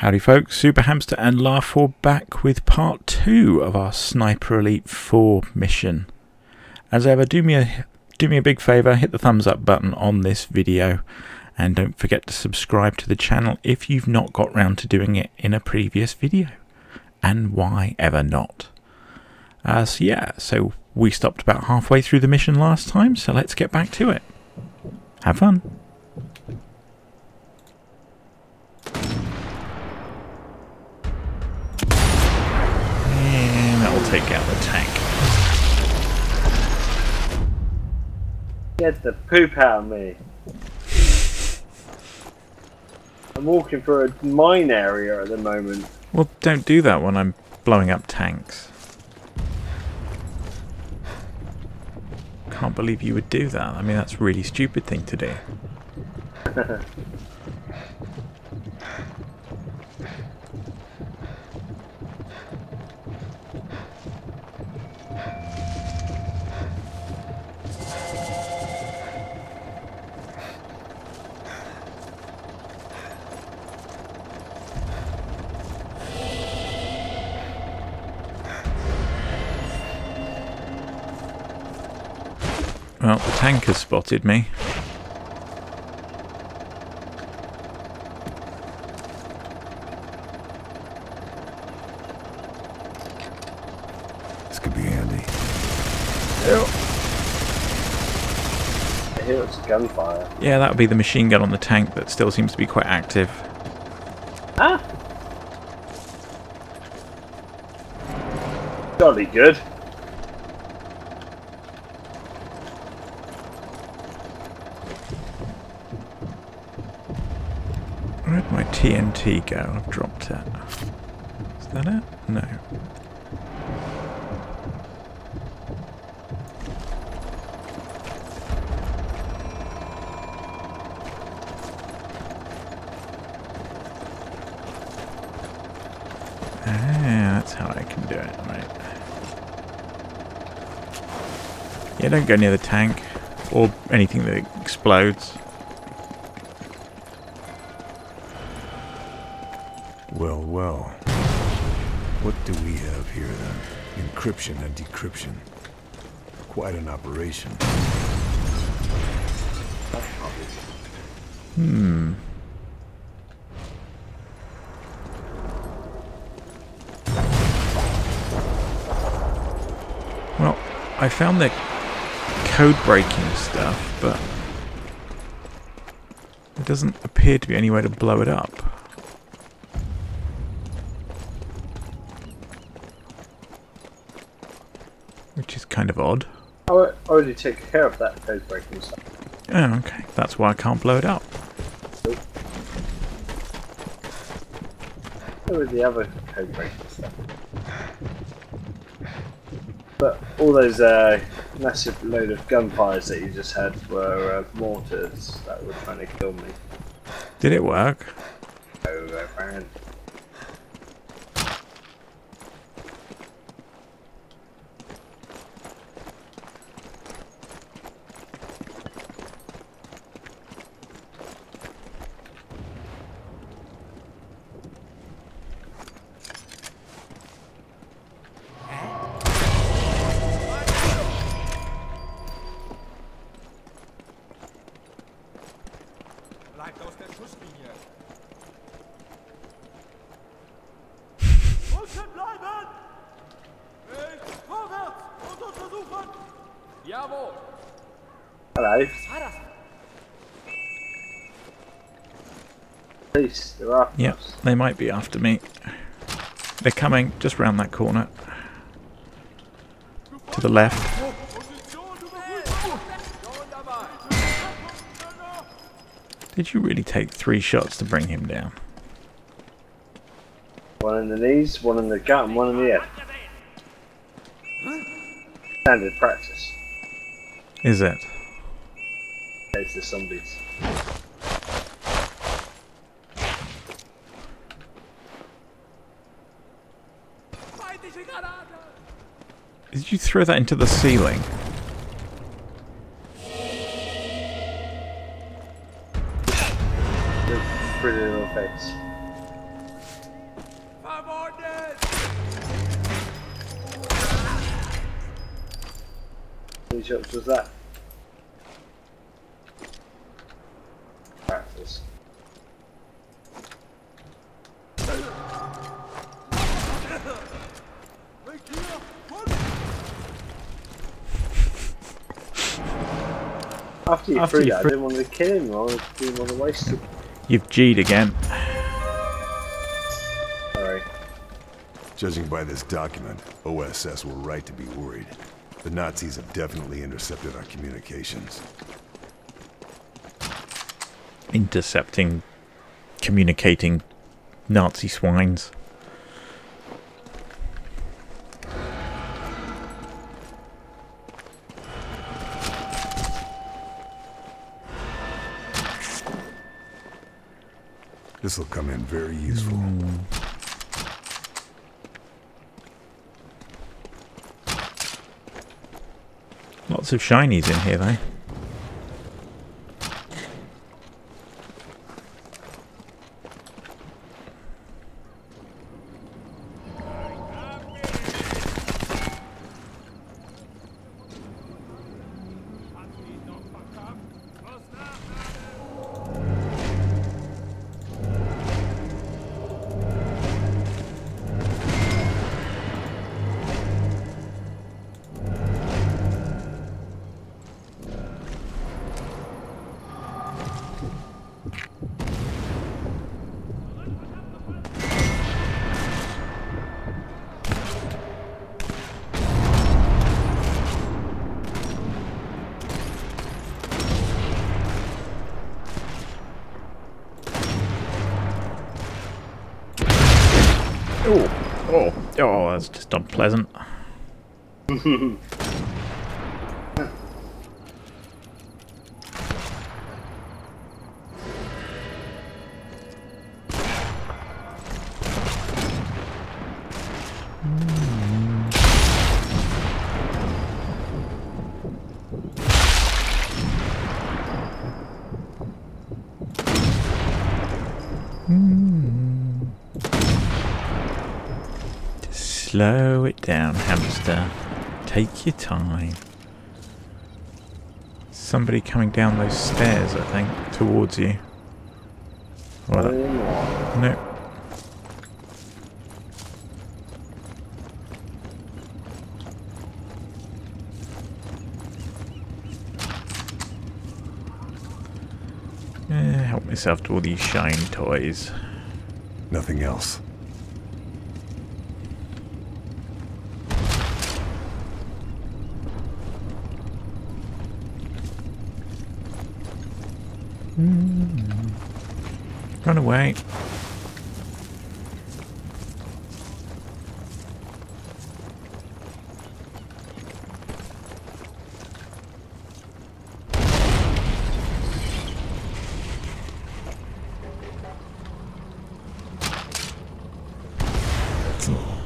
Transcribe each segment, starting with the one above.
Howdy folks, Supa Hamsta and Larfor back with part 2 of our Sniper Elite 4 mission. As ever, do me a do me a big favour, hit the thumbs up button on this video and don't forget to subscribe to the channel if you've not got round to doing it in a previous video. And why ever not? Uh, so yeah, so we stopped about halfway through the mission last time, so let's get back to it. Have fun. Take out the tank. Get the poop out of me. I'm walking through a mine area at the moment. Well, don't do that when I'm blowing up tanks. Can't believe you would do that. I mean, that's a really stupid thing to do. tank has spotted me. This could be handy. I hear it's gunfire. Yeah, that would be the machine gun on the tank that still seems to be quite active. Ah! Jolly good. Where'd my TNT go? I've dropped it. Is that it? No. Ah, that's how I can do it, right. Yeah, don't go near the tank or anything that explodes. Encryption and decryption. Quite an operation. Hmm. Well, I found the code breaking stuff, but there doesn't appear to be any way to blow it up. Which is kind of odd. I already took care of that code breaking stuff. Oh, okay. That's why I can't blow it up. What was the other code breaking stuff? But all those uh, massive load of gunfires that you just had were uh, mortars that were trying to kill me. Did it work? I ran. Police, they're after Yeah, us. they might be after me. They're coming just round that corner. To the left. Position überprüfen! Schon dabei! Did you really take three shots to bring him down? One in the knees, one in the gut, and one in the head. Standard practice. Is it? Against the zombies. Did you throw that into the ceiling? Pretty little face. I'm on it! Which was that? After you After threw you that, threw- I didn't want to kill him. I wanted to do him on the waist. You've G'd again. Sorry. Judging by this document, OSS were right to be worried. The Nazis have definitely intercepted our communications. Intercepting, communicating Nazi swines. This will come in very useful. Lots of shinies in here though. That's just unpleasant. Take your time. Somebody coming down those stairs, I think, towards you. Well, Anymore. no. Eh, help myself to all these shiny toys. Nothing else. Away.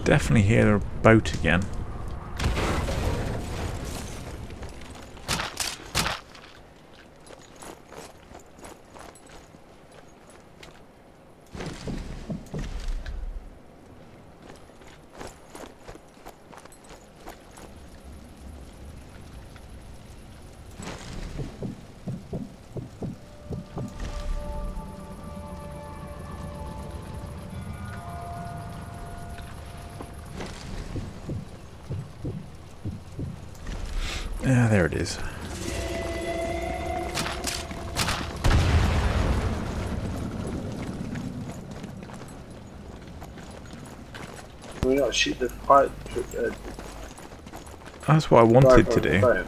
Definitely hear a boat again. Ah, there it is. Can we not shoot the pipe? Uh, That's what I wanted to do. boat?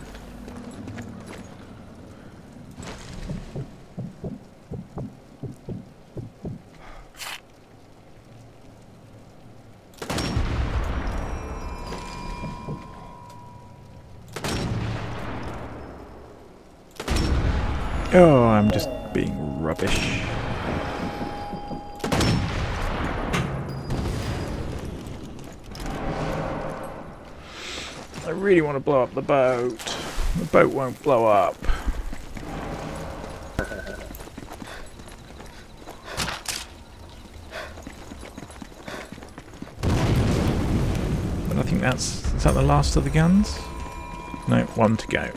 Oh, I'm just being rubbish. I really want to blow up the boat. The boat won't blow up. But I think that's is that the last of the guns? No, one to go.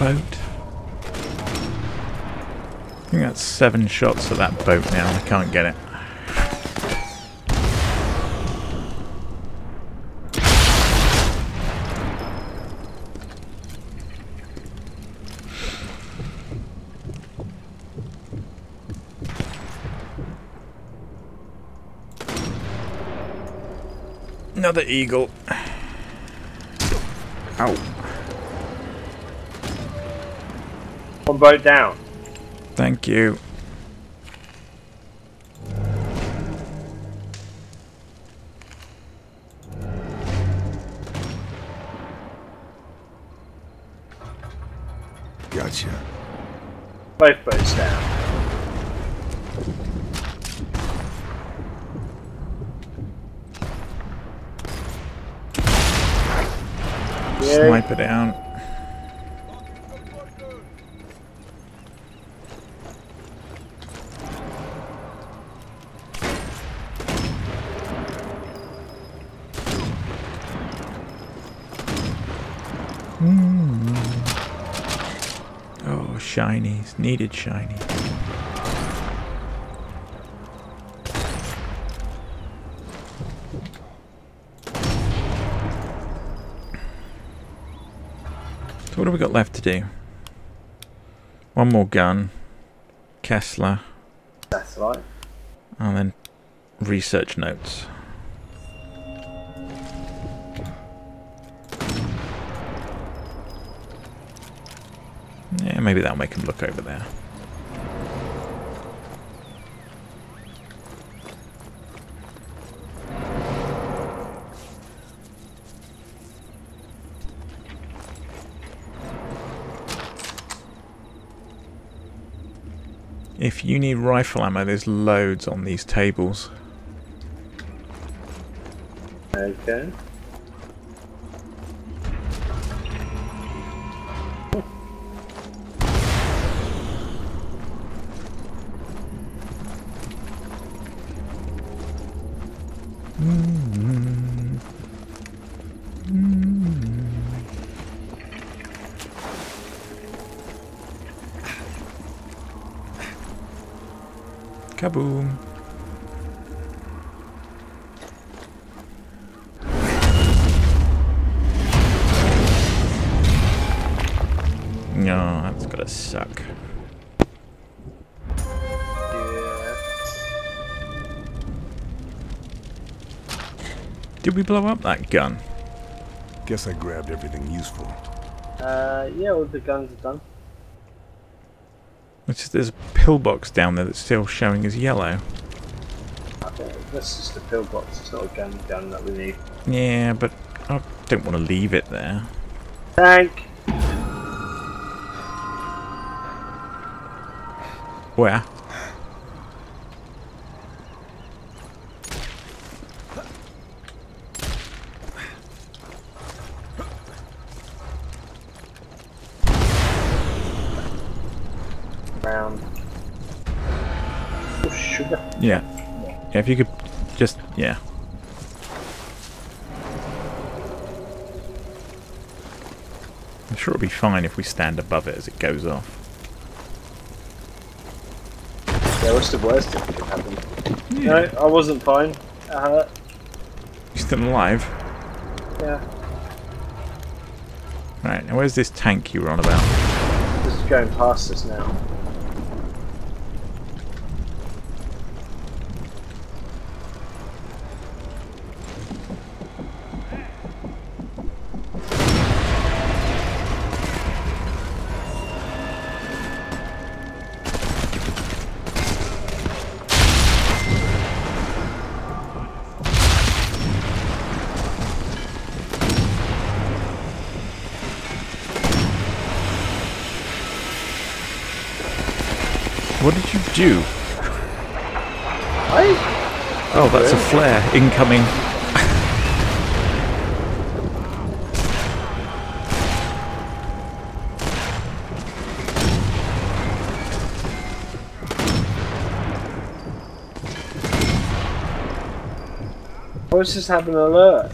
Boat. I think that's seven shots at that boat now. I can't get it. Another eagle. Ow. One boat down. Thank you. Gotcha. Both boats down. Yeah, Sniper down. Mm. Oh, shinies. Needed shiny. So what have we got left to do? One more gun. Kessler. that's right. And then research notes. Yeah, maybe that'll make him look over there. If you need rifle ammo, there's loads on these tables. Okay. Kaboom. No, that's gotta suck. Yeah. Did we blow up that gun? Guess I grabbed everything useful. Uh, yeah, all the guns are done. It's just, there's a pillbox down there that's still showing as yellow. I that's just a pillbox. It's not a gun gun that we need. Yeah, but I don't want to leave it there. Tank. Where? Round. Oh, sugar. Yeah. Yeah, if you could just, yeah. I'm sure it'll be fine if we stand above it as it goes off. Yeah, what's the worst that could happen? No, I wasn't fine. That hurt. You still alive? Yeah. Right, now where's this tank you were on about? Just going past us now. You? I Oh, that's a flare incoming. Was just having an alert.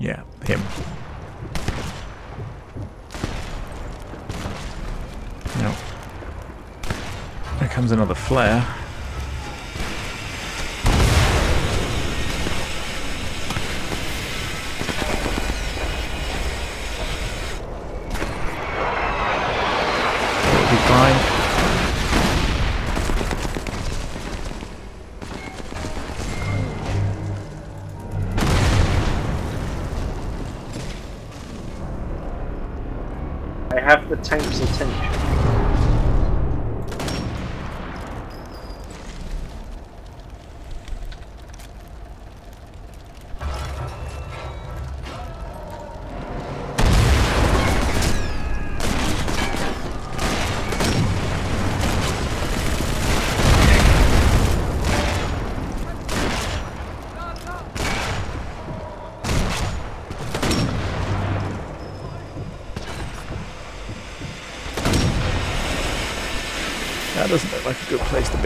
Yeah, him. No. There comes another flare. Be fine. I have the tank's attention.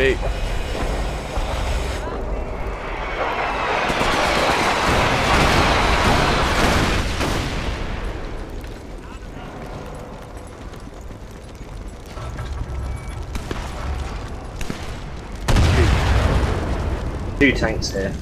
Be. Two tanks here.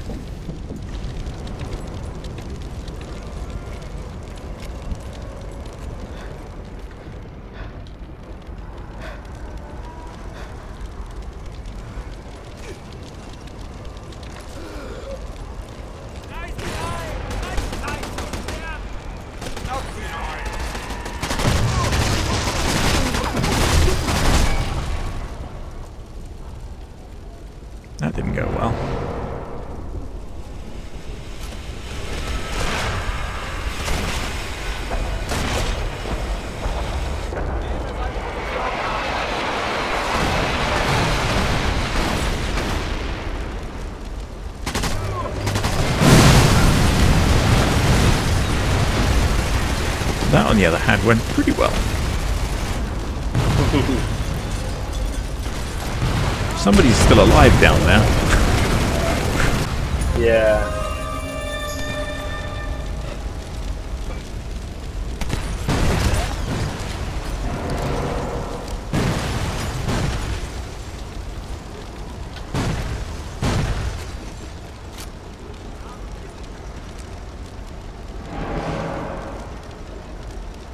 That didn't go well. That, on the other hand, went pretty well. Somebody's still alive down there. Yeah.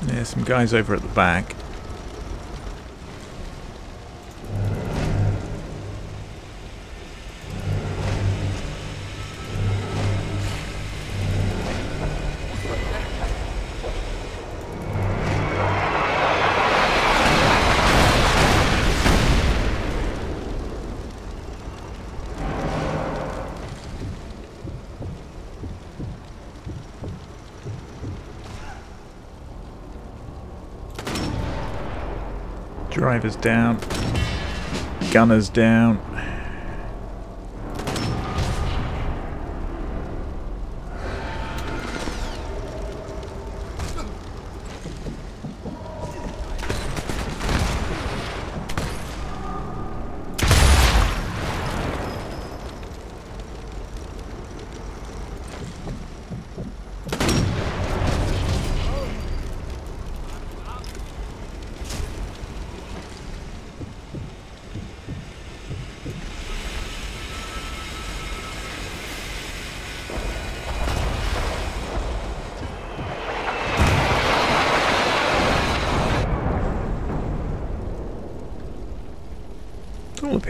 There's some guys over at the back. Driver's down. Gunner's down.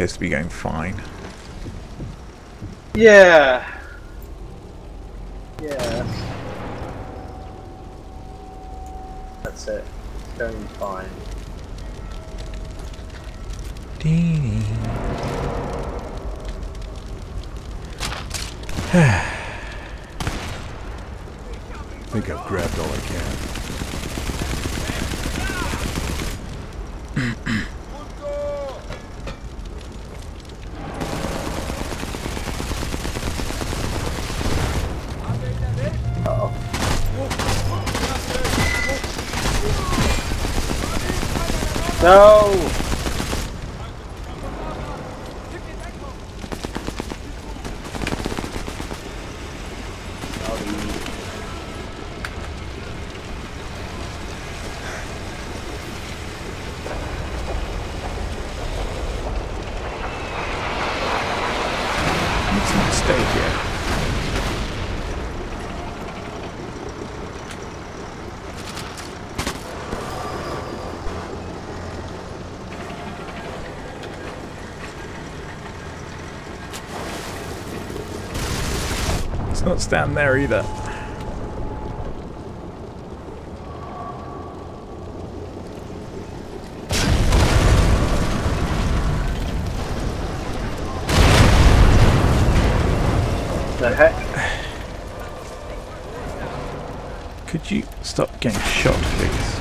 Appears to be going fine. Yeah. Yeah. That's it. It's going fine. dee. I think I've grabbed all I can. No! Let's not stay here. Let's not stand there either. The heck? Could you stop getting shot, please?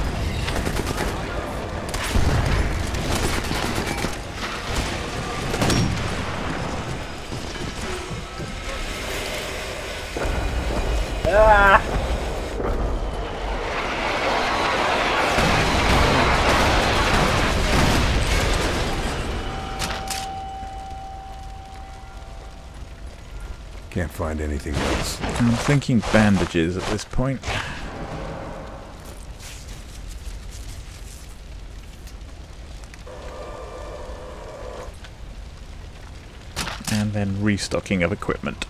Thinking bandages at this point. And then restocking of equipment.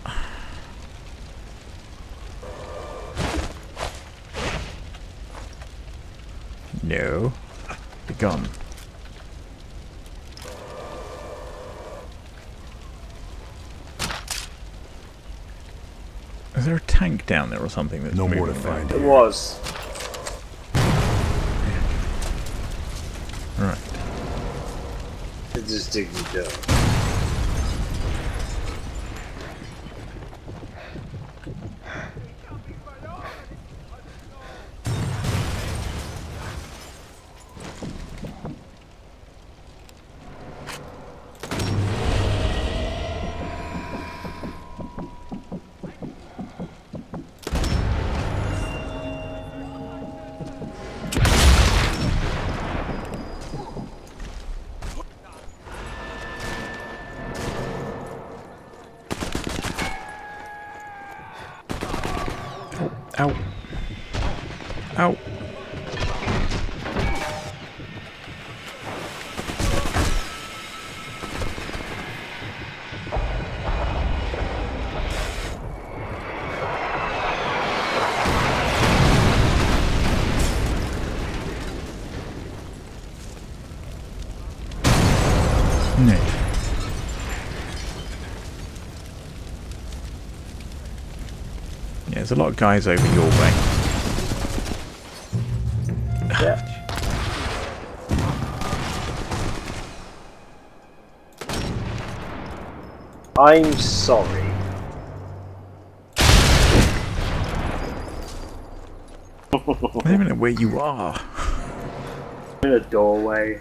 No. Be gone. Is there a tank down there or something that's No more to find It here. was. Right. It just digged me down. Ow. Ow. There's a lot of guys over your way. Yeah. I'm sorry. I don't even know where you are. In a doorway.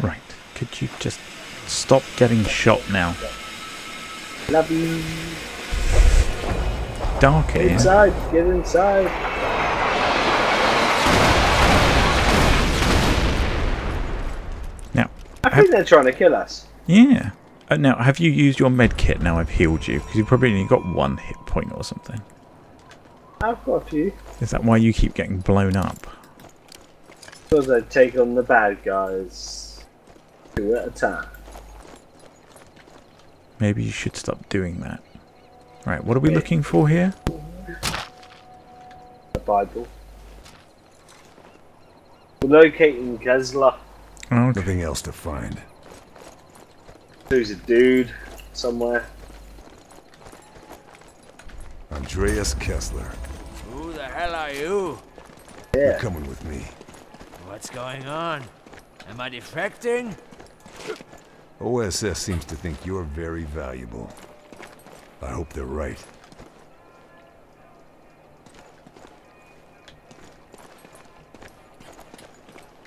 Right. Could you just stop getting shot now? Love you. Dark here. Inside. Get inside. Now, I think they're trying to kill us. yeah. Uh, now, have you used your med kit now I've healed you? Because you probably only got one hit point or something. I've got a few. Is that why you keep getting blown up? Because I take on the bad guys. Two at a time. Maybe you should stop doing that. Right, what are we Yeah. looking for here? The Bible. We're locating Gazla. Okay. Nothing else to find. There's a dude somewhere. Andreas Kessler. Who the hell are you? Yeah. You're coming with me. What's going on? Am I defecting? OSS seems to think you're very valuable. I hope they're right.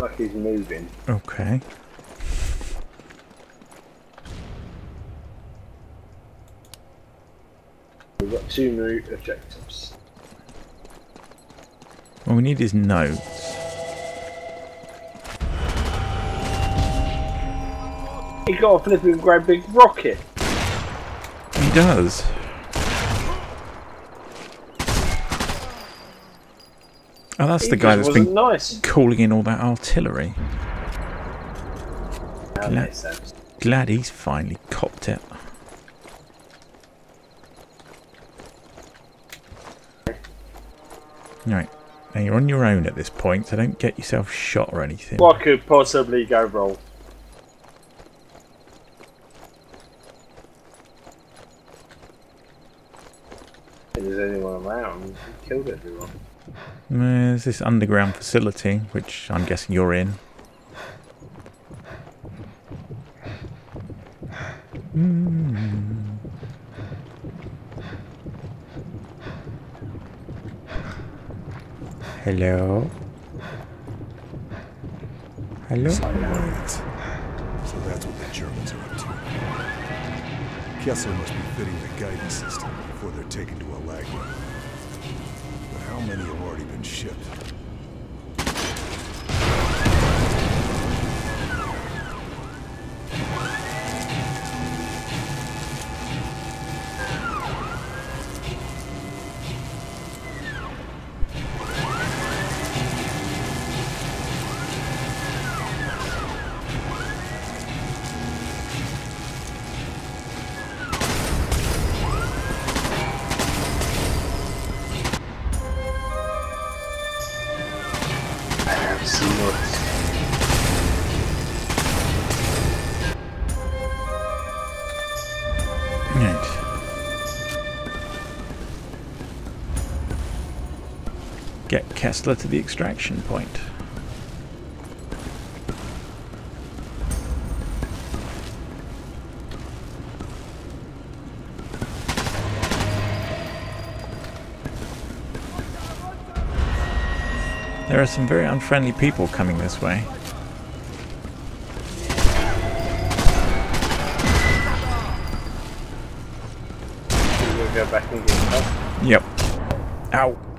Like he's moving. Okay. We've got two new objectives. Well, we need his notes. He got a flipping great big rocket. He does. Oh, that's He the guy that's been nice. calling in all that artillery. That Gla- Glad he's finally copped it. Right. Now you're on your own at this point, so don't get yourself shot or anything. What could possibly go wrong? There's anyone around, he killed everyone. There's this underground facility, which I'm guessing you're in. Hmm. Hello? Hello? Right. So that's what the Germans are up to. Kessler must be fitting the guidance system before they're taken to Allagra. But how many have already been shipped? Kessler to the extraction point. There are some very unfriendly people coming this way. Go back and get. Yep. Ow.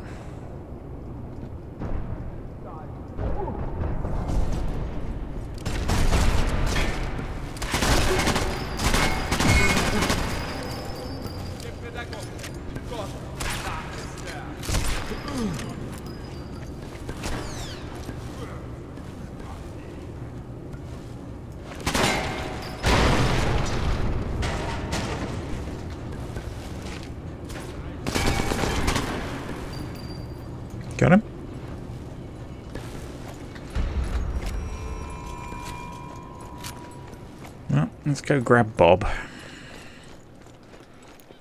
Let's go grab Bob.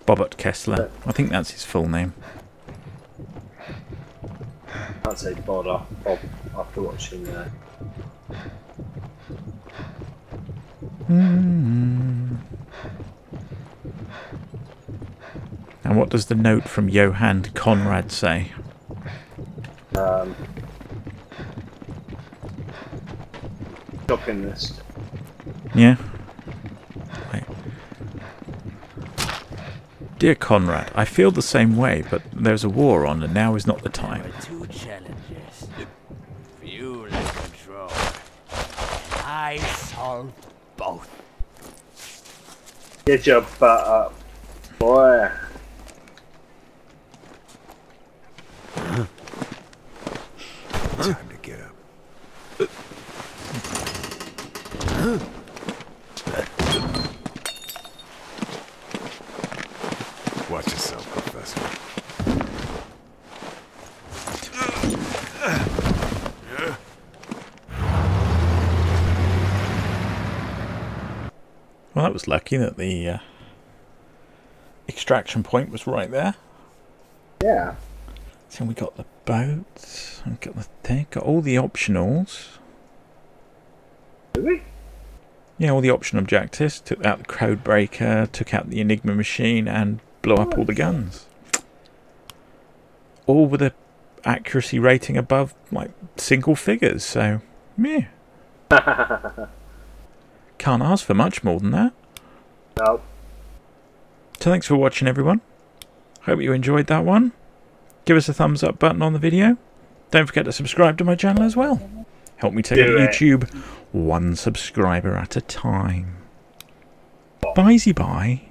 Bobbert Kessler. I think that's his full name. I'd say Bob after watching that. And what does the note from Johann Conrad say? Um, shopping list. Yeah? Dear Conrad, I feel the same way, but there's a war on and now is not the time. Two challenges. Fuel and control. I solved both. Get your butt up, boy. Time to get up. Watch yourself, Professor. Well, that was lucky that the uh, extraction point was right there. Yeah. So we got the boats, we got the thing, got all the optionals. Do we? Yeah, all the option objectives. Took out the code breaker, took out the Enigma machine, and blew up all the guns. All with a accuracy rating above like single figures. So, yeah, can't ask for much more than that. No. So thanks for watching, everyone. Hope you enjoyed that one. Give us a thumbs up button on the video. Don't forget to subscribe to my channel as well. Help me take Do it. YouTube one subscriber at a time. Bye, bye.